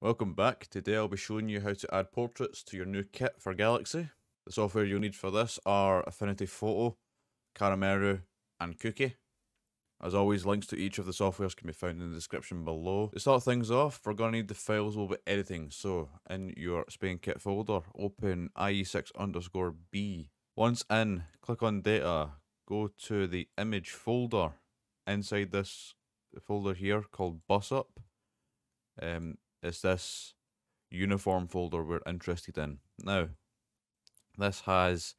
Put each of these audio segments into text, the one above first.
Welcome back. Today I'll be showing you how to add portraits to your new kit for Galaxy. The software you'll need for this are Affinity Photo, Karameru and Kukkii. As always, links to each of the softwares can be found in the description below. To start things off, we're going to need the files we'll be editing. So, in your Spain kit folder, open IE6 underscore B. Once in, click on data, go to the image folder. Inside this folder here called bus up. Um, is this uniform folder we're interested in. Now, this has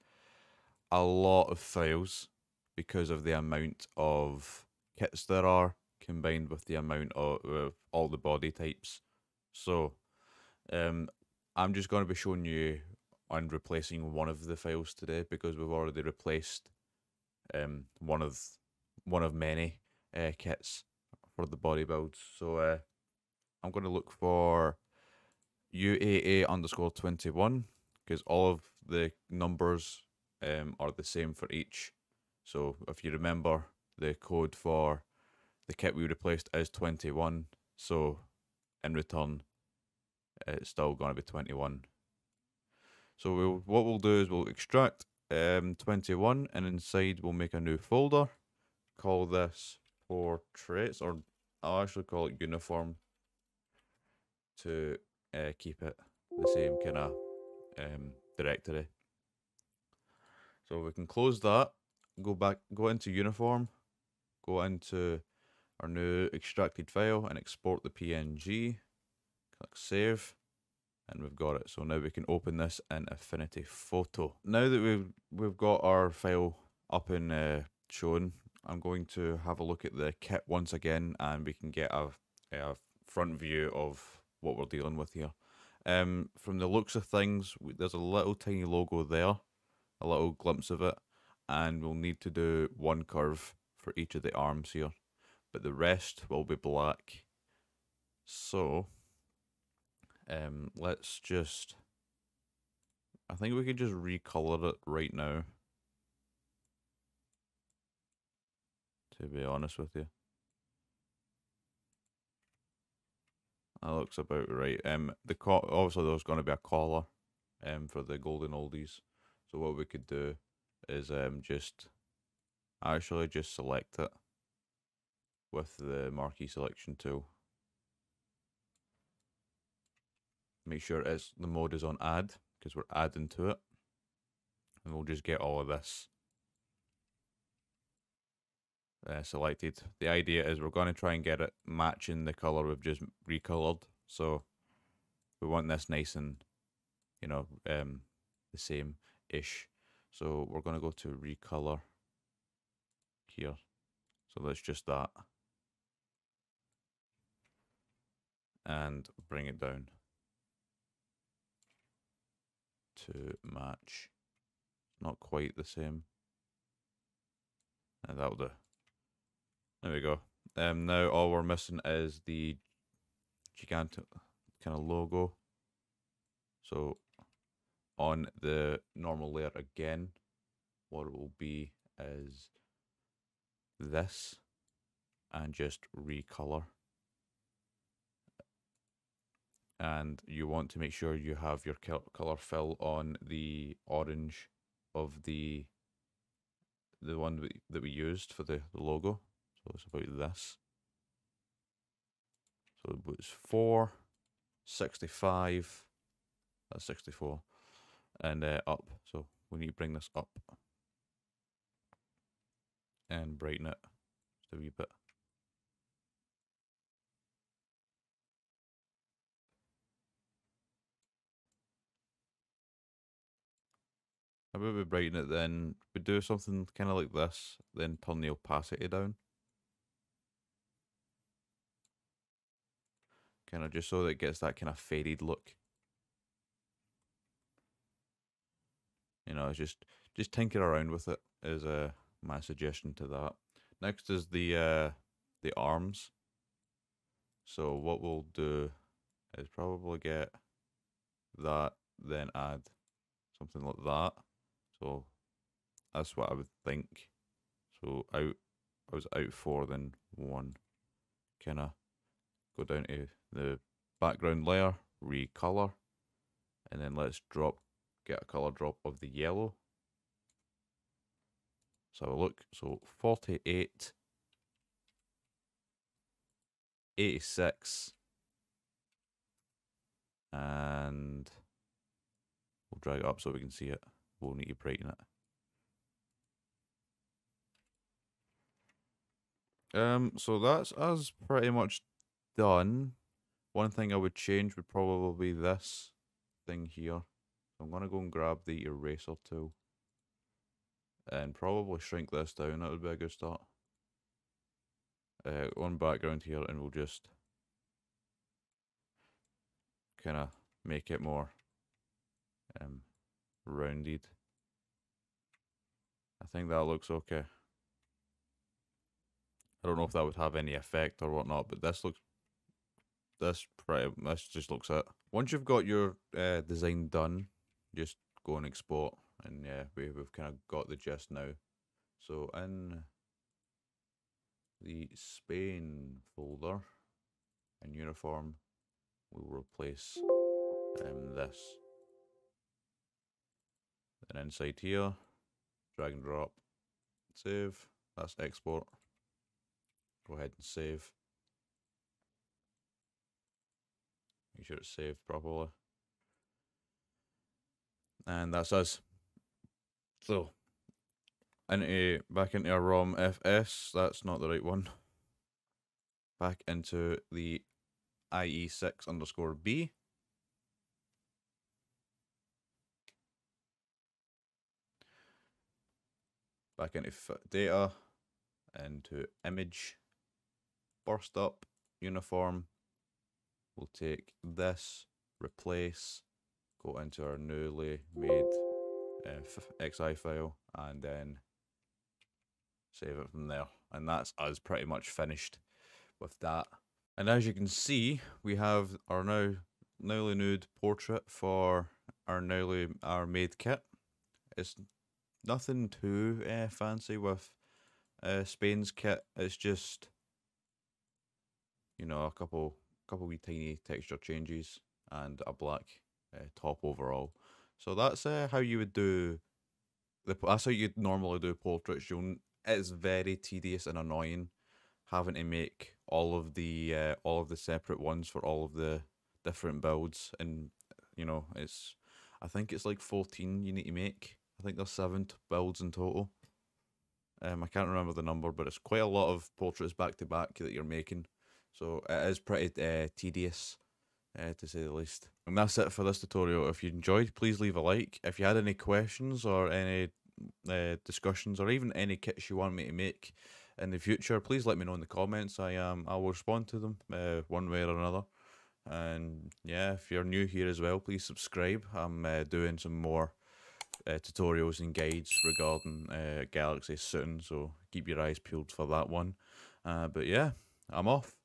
a lot of files because of the amount of kits there are combined with the amount of, of all the body types. So, um, I'm just going to be showing you on replacing one of the files today because we've already replaced um, one of one of many uh, kits for the body builds. So uh, I'm going to look for UAA underscore 21 because all of the numbers um, are the same for each. So if you remember, the code for the kit we replaced is 21. So in return, it's still going to be 21. So we'll, what we'll do is we'll extract um, 21 and inside we'll make a new folder. Call this portraits or I'll actually call it uniform to uh, keep it the same kind of um, directory. So we can close that, go back, go into uniform, go into our new extracted file and export the PNG. Click save and we've got it. So now we can open this in Affinity Photo. Now that we've we've got our file up and uh, shown, I'm going to have a look at the kit once again and we can get a, a front view of what we're dealing with here. Um, from the looks of things, there's a little tiny logo there, a little glimpse of it, and we'll need to do one curve for each of the arms here, but the rest will be black. So, um, let's just, I think we can just recolor it right now. To be honest with you. That looks about right. Um, the co- obviously there's going to be a collar, um, for the golden oldies. So what we could do is um just actually just select it with the marquee selection tool. Make sure it's the mode is on add because we're adding to it, and we'll just get all of this uh, selected. The idea is we're going to try and get it matching the color we've just recolored. So we want this nice and, you know, um, the same ish. So we're going to go to recolor here. So that's just that. And bring it down to match. Not quite the same. And that'll do. There we go. Um, now all we're missing is the gigantic kind of logo. So on the normal layer again, what it will be is this and just recolor. And you want to make sure you have your color fill on the orange of the the one that we used for the, the logo. It's about this. So it was 4, 65, that's 64, and uh, up. So we need to bring this up and brighten it just a wee bit. How about we brighten it then? We do something kind of like this, then turn the opacity down. Kind of just so that it gets that kind of faded look. You know, just just tinker around with it is uh, my suggestion to that. Next is the uh, the arms. So what we'll do is probably get that, then add something like that. So that's what I would think. So out, I was out four, then one, kind of go down to the background layer, recolor, and then let's drop, get a color drop of the yellow. So have a look. So 48, 86, and we'll drag it up so we can see it. We'll need to brighten it. Um, so that's us pretty much done. One thing I would change would probably be this thing here. So I'm going to go and grab the eraser tool. And probably shrink this down. That would be a good start. Uh, on background here and we'll just kind of make it more um, rounded. I think that looks okay. I don't know if that would have any effect or whatnot, but this looks this pretty this just looks it. Once you've got your uh, design done, just go and export, and yeah, we, we've kind of got the gist now. So in the Spain folder in uniform, we'll replace um, this. Then inside here, drag and drop, save, that's export. Go ahead and save. Make sure it's saved properly. And that's us. So, into back into our ROM FS, that's not the right one. Back into the IE6 underscore B. Back into data, into image, burst up, uniform, we'll take this, replace, go into our newly made uh, XI file, and then save it from there. And that's us pretty much finished with that. And as you can see, we have our now newly nude portrait for our newly our made kit. It's nothing too uh, fancy with uh, Spain's kit. It's just you know a couple couple wee tiny texture changes and a black uh, top overall. So that's uh, how you would do the. That's how you'd normally do portraits. You'll. It's very tedious and annoying having to make all of the uh, all of the separate ones for all of the different builds, and you know it's. I think it's like fourteen you need to make. I think there's seven builds in total. Um, I can't remember the number, but it's quite a lot of portraits back to back that you're making. So it is pretty uh, tedious, uh, to say the least. And that's it for this tutorial. If you enjoyed, please leave a like. If you had any questions or any uh, discussions or even any kits you want me to make in the future, please let me know in the comments. I um I will respond to them uh, one way or another. And yeah, if you're new here as well, please subscribe. I'm uh, doing some more uh, tutorials and guides regarding uh, Galaxy soon, so keep your eyes peeled for that one. Uh, but yeah, I'm off.